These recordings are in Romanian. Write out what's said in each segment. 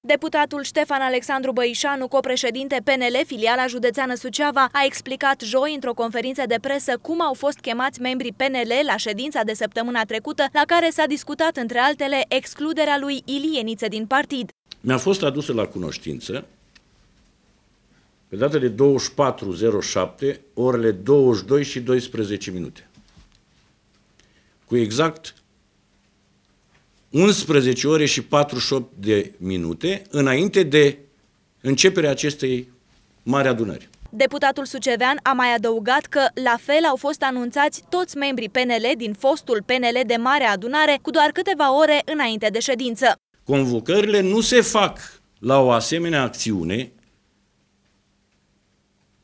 Deputatul Ștefan Alexandru Băișanu, copreședinte PNL, filiala județeană Suceava, a explicat joi într-o conferință de presă cum au fost chemați membrii PNL la ședința de săptămâna trecută, la care s-a discutat, între altele, excluderea lui Ilie Niță din partid. Mi-a fost adusă la cunoștință pe data de 24.07, orele 22 și 12 minute. Cu exact 11 ore și 48 de minute înainte de începerea acestei mari adunări. Deputatul Sucevean a mai adăugat că la fel au fost anunțați toți membrii PNL din fostul PNL de mare adunare cu doar câteva ore înainte de ședință. Convocările nu se fac la o asemenea acțiune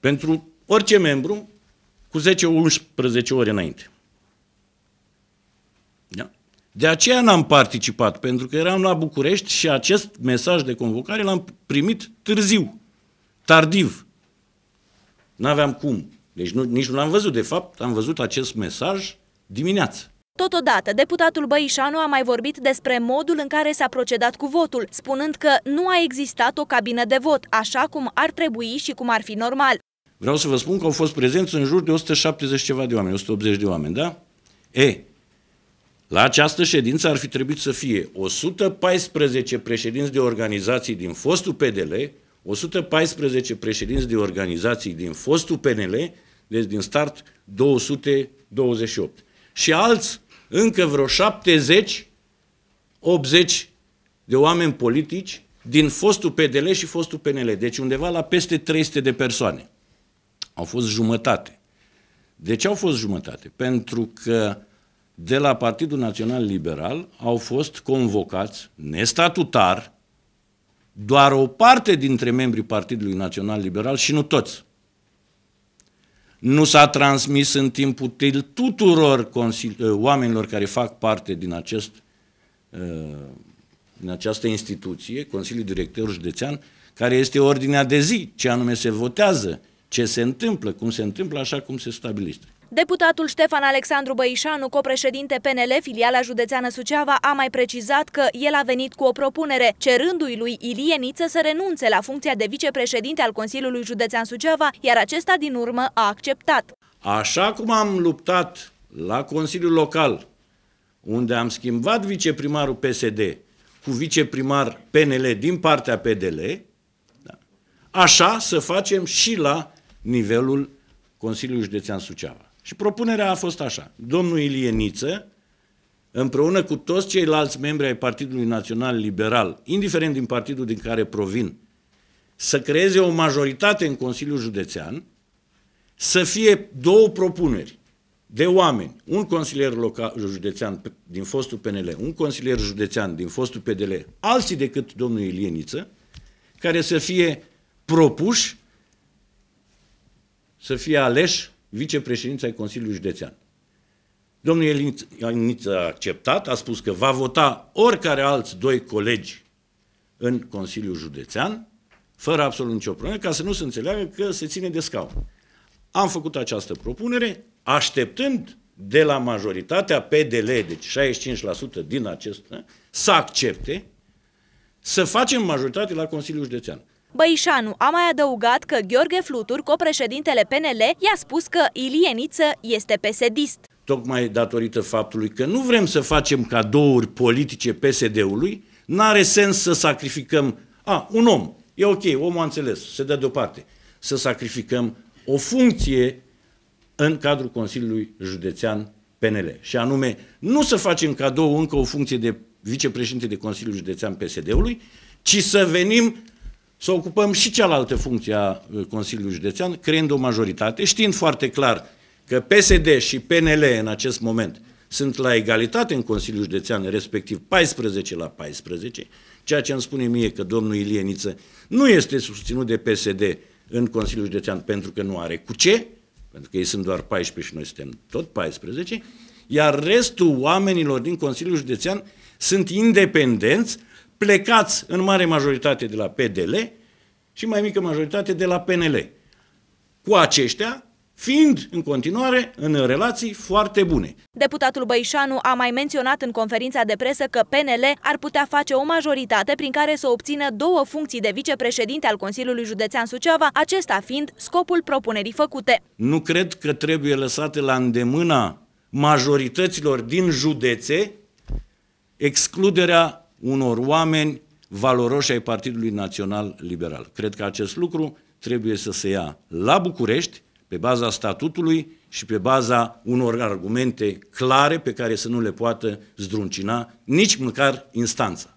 pentru orice membru cu 10-11 ore înainte. Da? De aceea n-am participat, pentru că eram la București și acest mesaj de convocare l-am primit târziu, tardiv. N-aveam cum. Deci nu, nici nu l-am văzut. De fapt, am văzut acest mesaj dimineață. Totodată, deputatul Băișanu a mai vorbit despre modul în care s-a procedat cu votul, spunând că nu a existat o cabină de vot, așa cum ar trebui și cum ar fi normal. Vreau să vă spun că au fost prezenți în jur de 170 ceva de oameni, 180 de oameni, da? E, la această ședință ar fi trebuit să fie 114 președinți de organizații din fostul PDL, 114 președinți de organizații din fostul PNL, deci din start 228. Și alți încă vreo 70, 80 de oameni politici din fostul PDL și fostul PNL, deci undeva la peste 300 de persoane. Au fost jumătate. De ce au fost jumătate? Pentru că de la Partidul Național Liberal au fost convocați nestatutar doar o parte dintre membrii Partidului Național Liberal și nu toți. Nu s-a transmis în timp util tuturor oamenilor care fac parte din, acest, uh, din această instituție, Consiliul Director Județean, care este ordinea de zi, ce anume se votează, ce se întâmplă, cum se întâmplă, așa cum se stabilește. Deputatul Ștefan Alexandru Băișanu, copreședinte PNL, filiala județeană Suceava, a mai precizat că el a venit cu o propunere, cerându-i lui Ilie Niță să renunțe la funcția de vicepreședinte al Consiliului Județean Suceava, iar acesta din urmă a acceptat. Așa cum am luptat la Consiliul Local, unde am schimbat viceprimarul PSD cu viceprimar PNL din partea PDL, da, așa să facem și la nivelul Consiliului Județean Suceava. Și propunerea a fost așa. Domnul Ilie Niță, împreună cu toți ceilalți membri ai Partidului Național Liberal, indiferent din partidul din care provin, să creeze o majoritate în Consiliul Județean, să fie două propuneri de oameni, un consilier local, județean din fostul PNL, un consilier județean din fostul PDL, alții decât domnul Ilie Niță, care să fie propuși să fie aleși vicepreședința ai Consiliului Județean. Domnul Ieliniț a acceptat, a spus că va vota oricare alți doi colegi în Consiliul Județean, fără absolut nicio problemă, ca să nu se înțeleagă că se ține de scaun. Am făcut această propunere, așteptând de la majoritatea PDL, deci 65% din acesta, să accepte să facem majoritate la Consiliul Județean. Băișanu a mai adăugat că Gheorghe Flutur, copreședintele PNL, i-a spus că Ilie Niță este pesedist. Tocmai datorită faptului că nu vrem să facem cadouri politice PSD-ului, n-are sens să sacrificăm, a, un om, e ok, omul a înțeles, se dă deoparte, să sacrificăm o funcție în cadrul Consiliului Județean PNL. Și anume, nu să facem cadou încă o funcție de vicepreședinte de Consiliul Județean PSD-ului, ci să venim să ocupăm și cealaltă funcție a uh, Consiliului Județean, creând o majoritate, știind foarte clar că PSD și PNL în acest moment sunt la egalitate în Consiliul Județean, respectiv 14 la 14, ceea ce îmi spune mie că domnul Ilie Niță nu este susținut de PSD în Consiliul Județean pentru că nu are cu ce, pentru că ei sunt doar 14 și noi suntem tot 14, iar restul oamenilor din Consiliul Județean sunt independenți, plecați în mare majoritate de la PDL și mai mică majoritate de la PNL. Cu aceștia fiind în continuare în relații foarte bune. Deputatul Băișanu a mai menționat în conferința de presă că PNL ar putea face o majoritate prin care să obțină două funcții de vicepreședinte al Consiliului Județean Suceava, acesta fiind scopul propunerii făcute. Nu cred că trebuie lăsate la îndemâna majorităților din județe excluderea unor oameni valoroși ai Partidului Național Liberal. Cred că acest lucru trebuie să se ia la București, pe baza statutului și pe baza unor argumente clare pe care să nu le poată zdruncina nici măcar instanța.